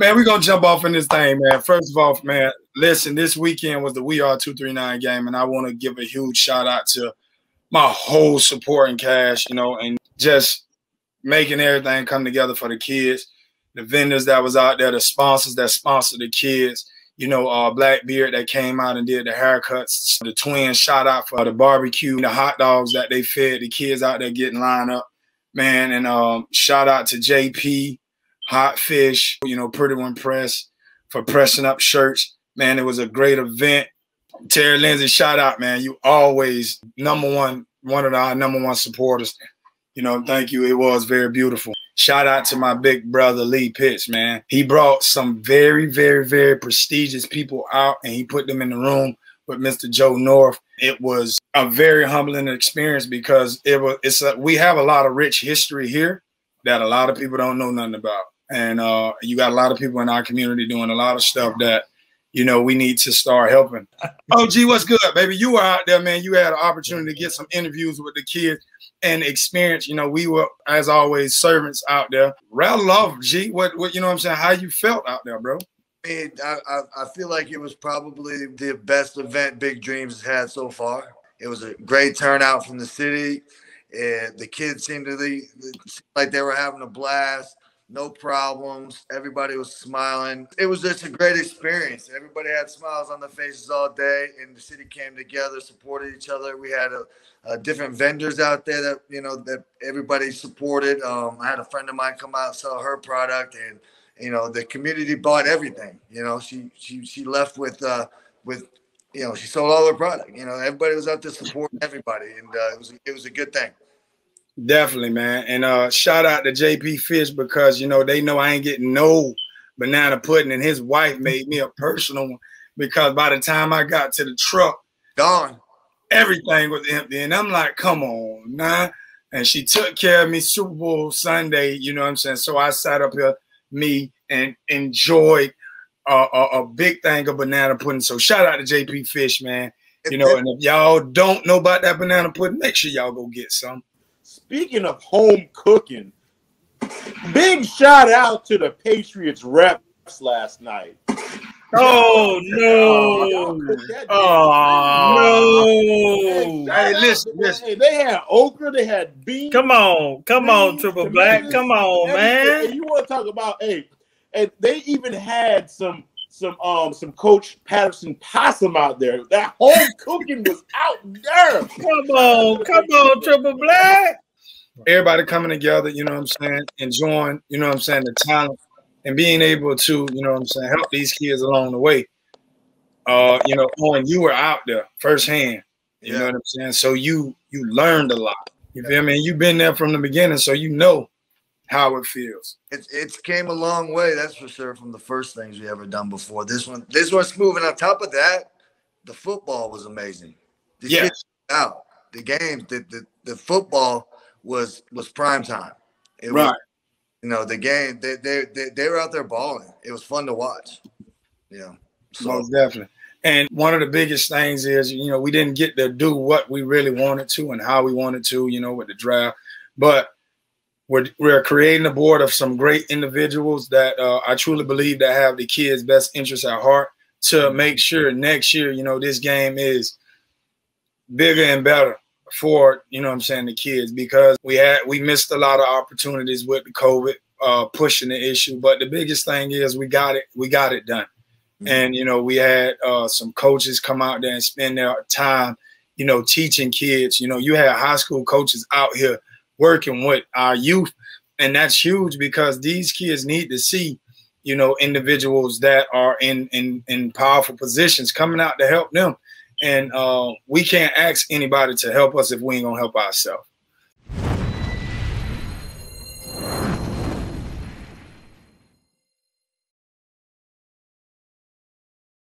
man, we're gonna jump off in this thing, man. First of all, man, listen, this weekend was the We Are 239 game, and I want to give a huge shout out to my whole supporting cast, you know, and just making everything come together for the kids, the vendors that was out there, the sponsors that sponsored the kids, you know, uh, Blackbeard that came out and did the haircuts, the twins shout out for the barbecue, the hot dogs that they fed the kids out there getting lined up, man. And um, shout out to JP, Hot Fish, you know, Pretty One Press for pressing up shirts. Man, it was a great event. Terry Lindsay, shout out, man. You always number one, one of our number one supporters. You know, thank you. It was very beautiful. Shout out to my big brother Lee Pitts, man. He brought some very, very, very prestigious people out and he put them in the room with Mr. Joe North. It was a very humbling experience because it was it's a, we have a lot of rich history here that a lot of people don't know nothing about. And uh, you got a lot of people in our community doing a lot of stuff that you know, we need to start helping. Oh, gee, what's good, baby? You were out there, man. You had an opportunity to get some interviews with the kids and experience. You know, we were, as always, servants out there. Rattle off, G. What, what, you know what I'm saying? How you felt out there, bro? I, I, I feel like it was probably the best event Big Dreams has had so far. It was a great turnout from the city. And the kids seemed to be like they were having a blast no problems. Everybody was smiling. It was just a great experience. Everybody had smiles on their faces all day, and the city came together, supported each other. We had a, a different vendors out there that you know that everybody supported. Um, I had a friend of mine come out sell her product, and you know the community bought everything. You know, she she she left with uh, with you know she sold all her product. You know, everybody was out there supporting everybody, and uh, it was it was a good thing. Definitely, man. And uh shout out to JP Fish because you know they know I ain't getting no banana pudding, and his wife made me a personal one because by the time I got to the truck, gone. Everything was empty. And I'm like, come on, nah. And she took care of me Super Bowl Sunday, you know what I'm saying? So I sat up here, me, and enjoyed a, a, a big thing of banana pudding. So shout out to JP Fish, man. You know, and if y'all don't know about that banana pudding, make sure y'all go get some. Speaking of home cooking, big shout out to the Patriots reps last night. Oh no! Oh no! Hey, listen, listen. Hey, they had okra, they had beans. Come on, come beans, on, Triple Black, come on, man. You want to talk about hey, and they even had some some um some Coach Patterson possum out there. That home cooking was out there. Come on, come on, Triple Black everybody coming together, you know what I'm saying, enjoying, you know what I'm saying, the talent and being able to, you know what I'm saying, help these kids along the way. Uh, you know, on you were out there firsthand. You yeah. know what I'm saying? So you you learned a lot. You feel me? You've been there from the beginning, so you know how it feels. It it came a long way, that's for sure, from the first things we ever done before. This one, this one's moving. On top of that, the football was amazing. The yes. out the games, the, the the football was was prime time. It right. Was, you know, the game they, they they they were out there balling. It was fun to watch. Yeah. So Most definitely. And one of the biggest things is, you know, we didn't get to do what we really wanted to and how we wanted to, you know, with the draft. But we're, we're creating a board of some great individuals that uh, I truly believe that have the kids' best interests at heart to make sure next year, you know, this game is bigger and better for you know what I'm saying the kids because we had we missed a lot of opportunities with the COVID uh, pushing the issue. But the biggest thing is we got it we got it done, mm-hmm. and you know we had uh, some coaches come out there and spend their time you know teaching kids. You know you had high school coaches out here working with our youth, and that's huge because these kids need to see you know individuals that are in in in powerful positions coming out to help them and uh, we can't ask anybody to help us if we ain't gonna help ourselves.